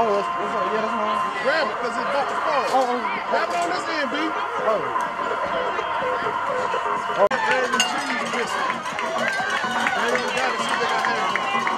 Oh, what's, what's up? Yeah, that's mine. Grab it because it's about to fall. Oh, oh, Grab it on this end, B. oh. Egg and cheese biscuit. They ain't even got it. See, they got ham.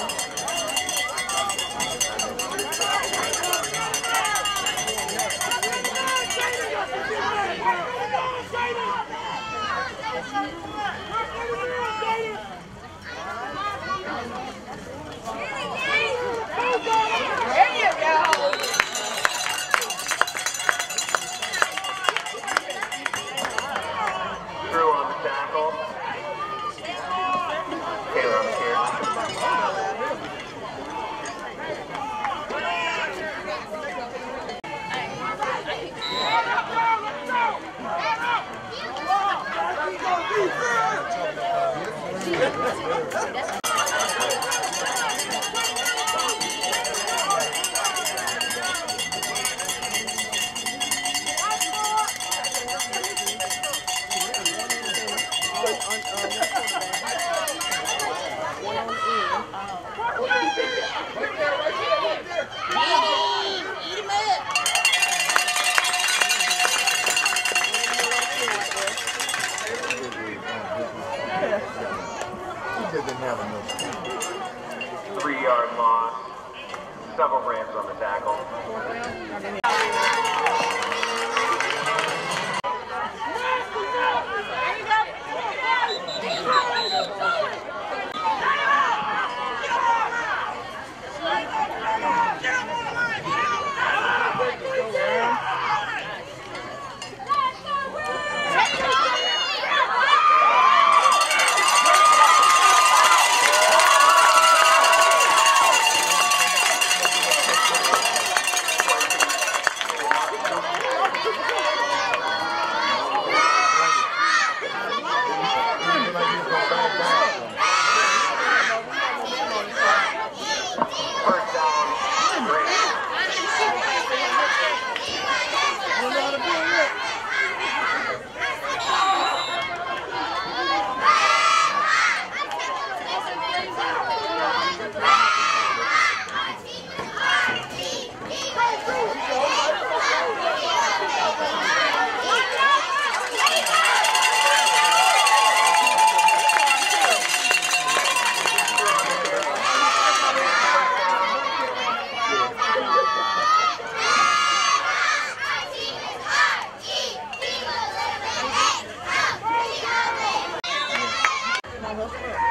Yeah. Levi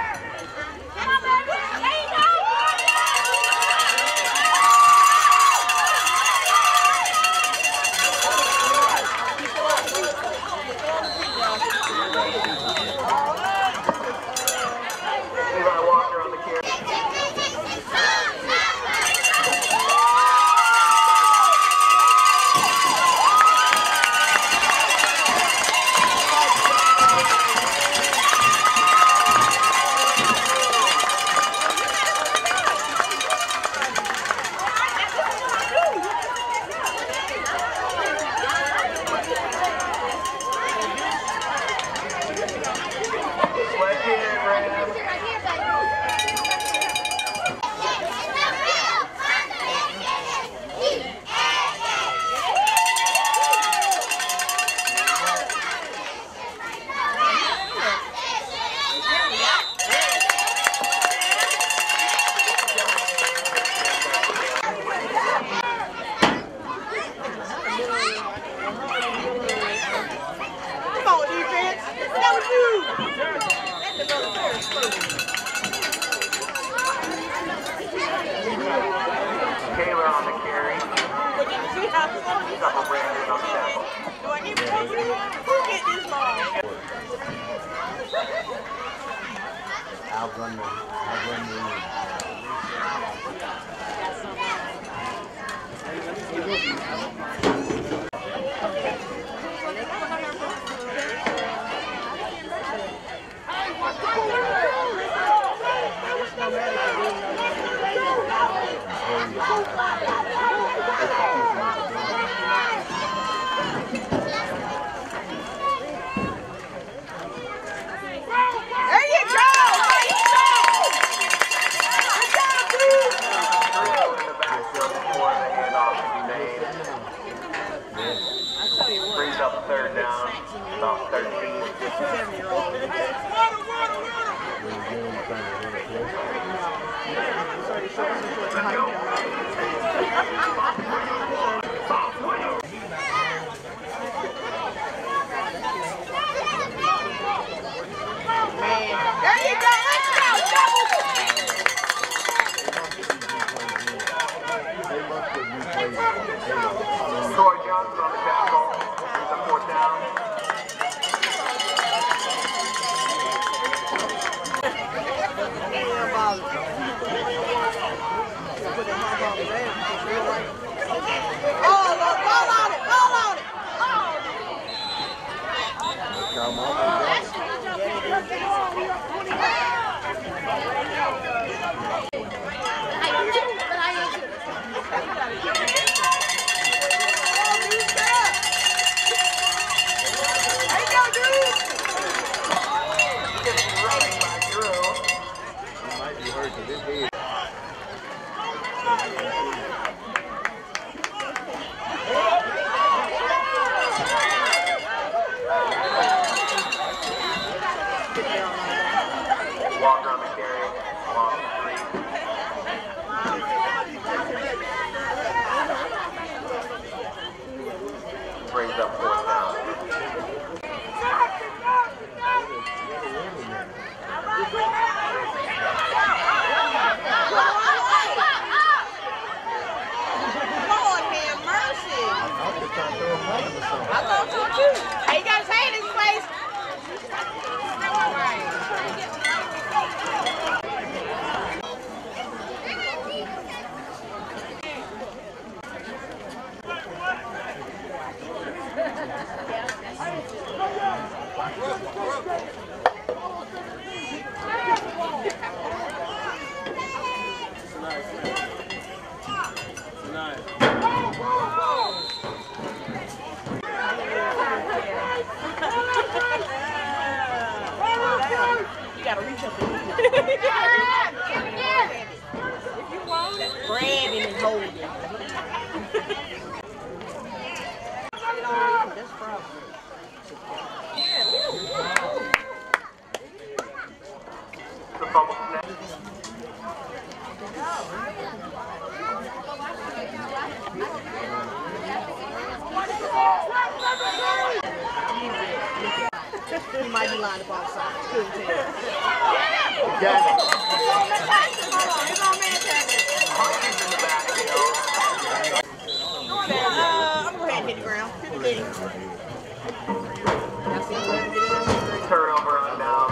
Turnover on down.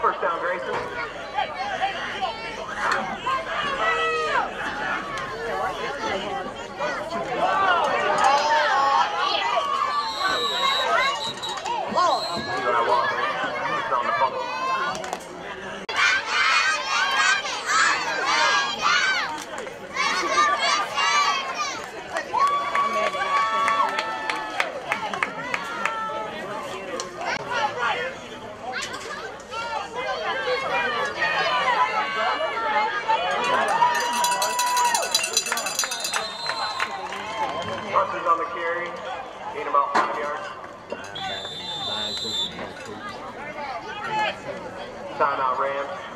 First down, Grayson. Lord. Eli Walker. He's on the fumble. Hunt's on the carry. Gain about five yards. Line coach, coach. Timeout Rams.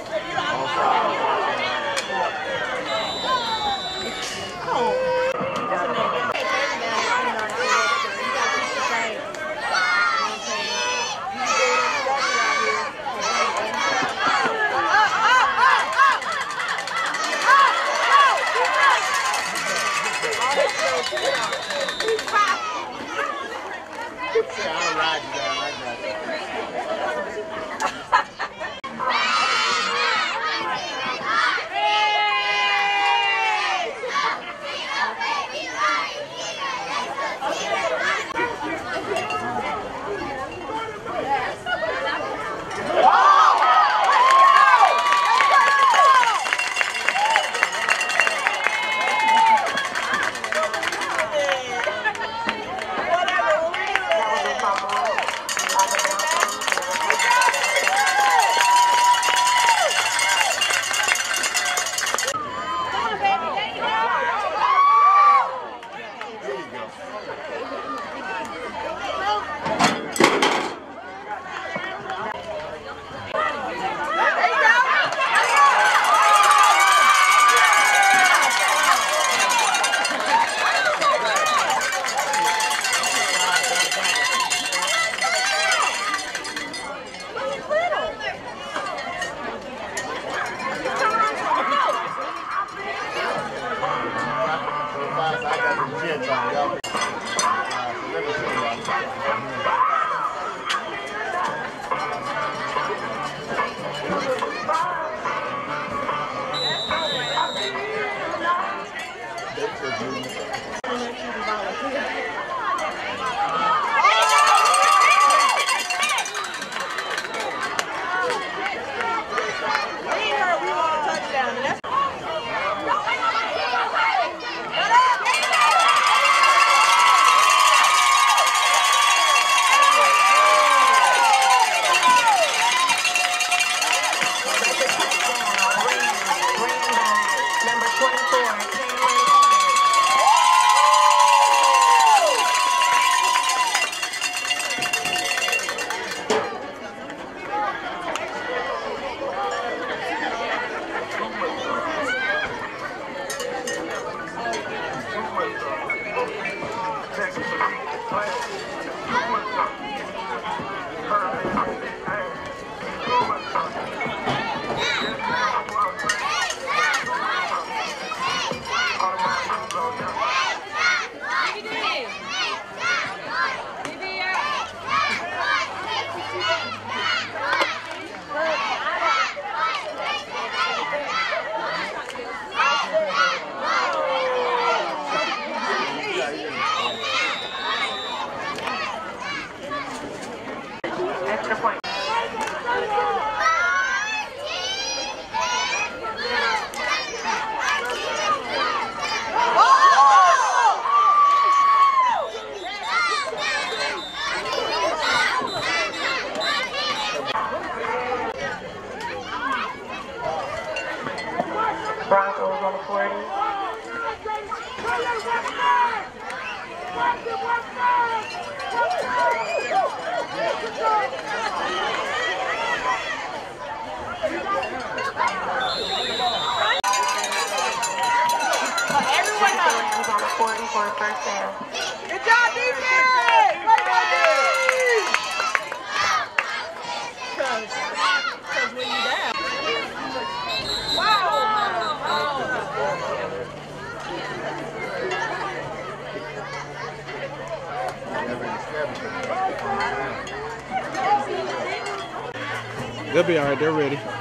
They'll be all right. They're ready.